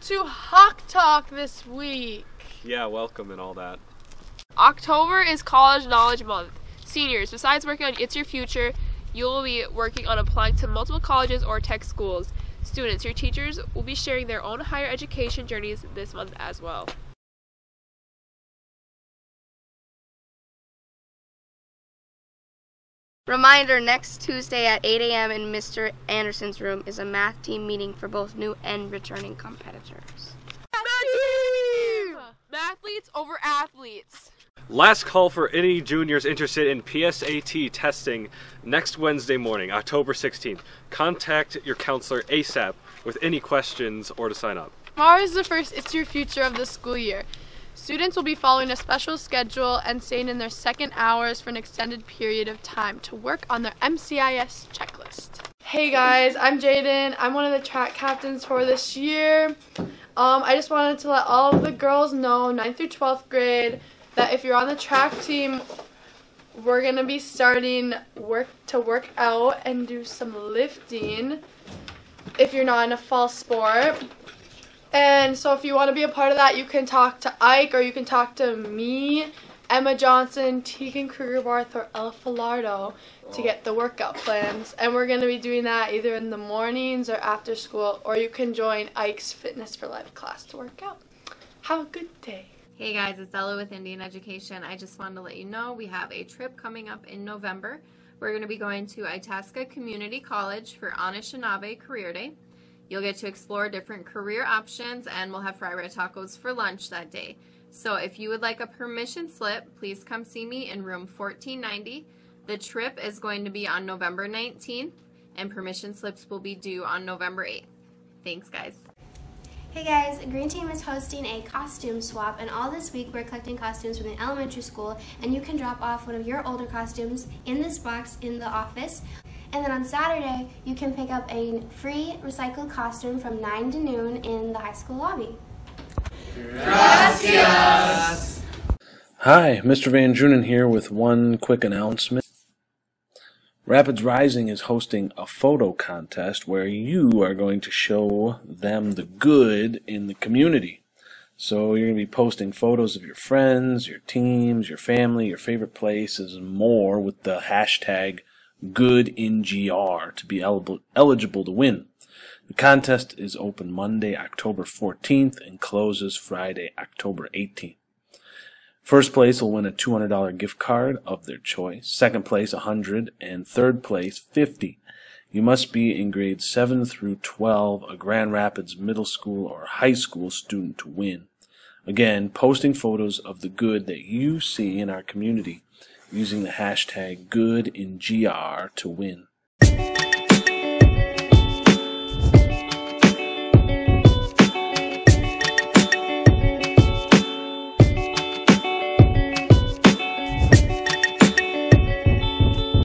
to Hawk Talk this week. Yeah, welcome and all that. October is College Knowledge Month. Seniors, besides working on It's Your Future, you will be working on applying to multiple colleges or tech schools. Students, your teachers will be sharing their own higher education journeys this month as well. Reminder next Tuesday at 8 a.m. in Mr. Anderson's room is a math team meeting for both new and returning competitors. Mathletes over athletes. Last call for any juniors interested in PSAT testing next Wednesday morning, October 16th. Contact your counselor ASAP with any questions or to sign up. Tomorrow is the first It's Your Future of the school year. Students will be following a special schedule and staying in their second hours for an extended period of time to work on their MCIS checklist. Hey guys, I'm Jaden. I'm one of the track captains for this year. Um, I just wanted to let all of the girls know, 9th through 12th grade, that if you're on the track team, we're gonna be starting work to work out and do some lifting if you're not in a fall sport. And so if you want to be a part of that, you can talk to Ike or you can talk to me, Emma Johnson, Tegan Krugerbarth, or Ella Filardo to get the workout plans. And we're going to be doing that either in the mornings or after school, or you can join Ike's Fitness for Life class to work out. Have a good day. Hey guys, it's Ella with Indian Education. I just wanted to let you know we have a trip coming up in November. We're going to be going to Itasca Community College for Anishinaabe Career Day. You'll get to explore different career options and we'll have fry bread tacos for lunch that day. So if you would like a permission slip, please come see me in room 1490. The trip is going to be on November 19th and permission slips will be due on November 8th. Thanks guys. Hey guys, Green Team is hosting a costume swap and all this week we're collecting costumes from the elementary school and you can drop off one of your older costumes in this box in the office. And then on Saturday, you can pick up a free recycled costume from 9 to noon in the high school lobby. Gracias! Hi, Mr. Van Drunen here with one quick announcement. Rapids Rising is hosting a photo contest where you are going to show them the good in the community. So you're going to be posting photos of your friends, your teams, your family, your favorite places, and more with the hashtag good in GR to be eligible to win. The contest is open Monday, October 14th and closes Friday, October 18th. First place will win a $200 gift card of their choice. Second place, 100 and third place, 50. You must be in grades 7 through 12, a Grand Rapids middle school or high school student to win. Again, posting photos of the good that you see in our community using the hashtag GoodInGR to win.